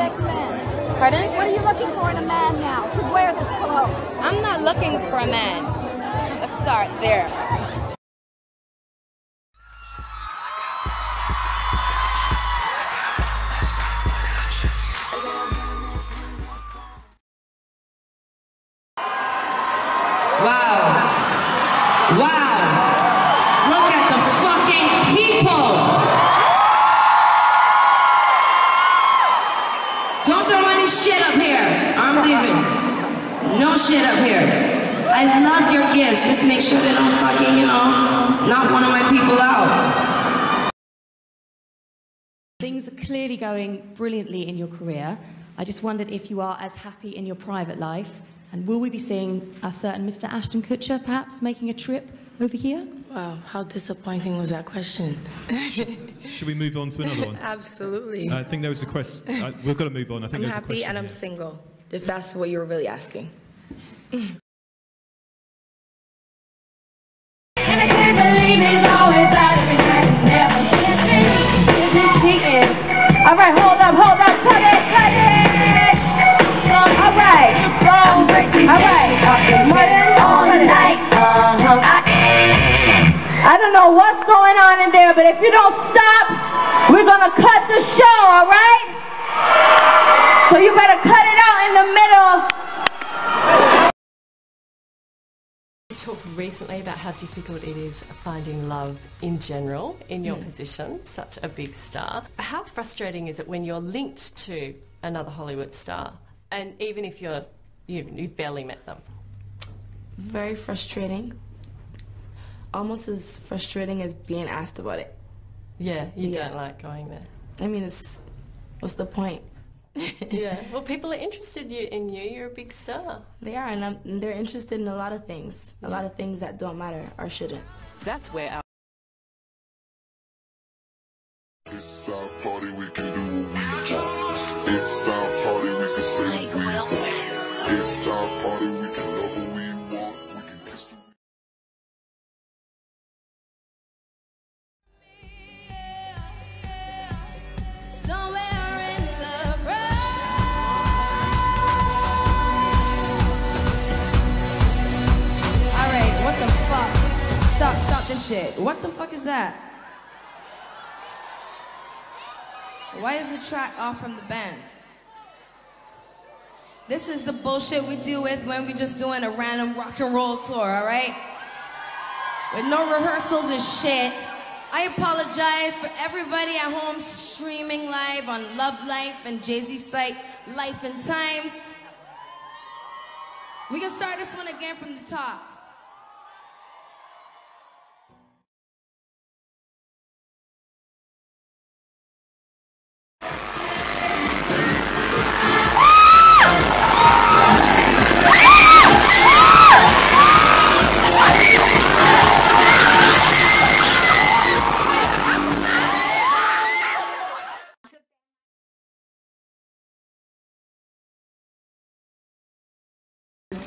next man? Pardon? What are you looking for in a man now to wear this cologne? I'm not looking for a man. Let's start there. Wow. Wow. Look at the fucking people. Shit up here. I love your gifts. Just make sure they don't fucking, you know, knock one of my people out. Things are clearly going brilliantly in your career. I just wondered if you are as happy in your private life, and will we be seeing a certain Mr. Ashton Kutcher perhaps making a trip over here? Wow, how disappointing was that question? Should we move on to another one? Absolutely. I think there was a question. We've got to move on. I think I'm there's a happy question. and I'm here. single, if that's what you were really asking. All right, hold up, hold up, cut it, cut it. All right, all right. I don't know what's going on in there, but if you don't stop, we're gonna cut the show. All right? So you better cut it out in the middle. Talked recently about how difficult it is finding love in general in your mm. position, such a big star. How frustrating is it when you're linked to another Hollywood star, and even if you're you, you've barely met them? Very frustrating. Almost as frustrating as being asked about it. Yeah, you Yeah. don't like going there. I mean, it's what's the point? yeah. Well, people are interested in you. You're a big star. They are, and, I'm, and they're interested in a lot of things. A lot of things that don't matter or shouldn't. That's where our It's our party, we can do this shit. What the fuck is that? Why is the track off from the band? This is the bullshit we deal with when we're just doing a random rock and roll tour, alright? With no rehearsals and shit. I apologize for everybody at home streaming live on Love Life and Jay-Z's site, Life and Times. We can start this one again from the top.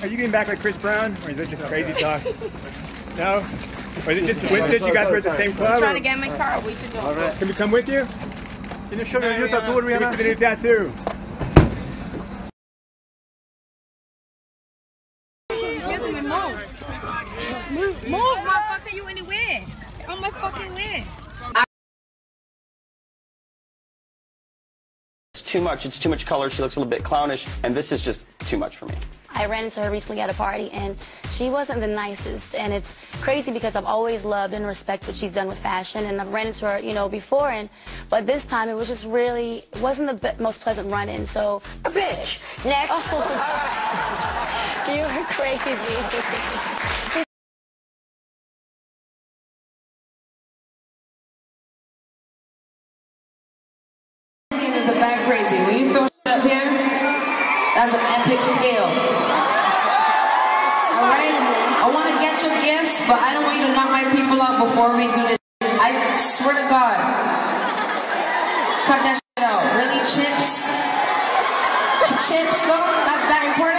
Are you getting back like Chris Brown, or is it just crazy talk? No? Or is it just coincidence you guys were at the same club? I'm trying to get in my car. We should go. All right. Can we come with you? Can you show me the new tattoo, Rihanna? Give me the new tattoo. Excuse me, move. Move, move, motherfucker. You anywhere? On my fucking way. Too much. It's too much color. She looks a little bit clownish, and this is just too much for me. I ran into her recently at a party and she wasn't the nicest and it's crazy because I've always loved and respect what she's done with fashion and I've ran into her, you know, before and but this time it was just really it wasn't the most pleasant run-in so a bitch next you were crazy is a bad crazy. When you throw shit up here, that's an epic fail. Alright? I want to get your gifts, but I don't want you to knock my people out before we do this. I swear to God. Cut that shit out. Really, chips? Chips, though? That's that important?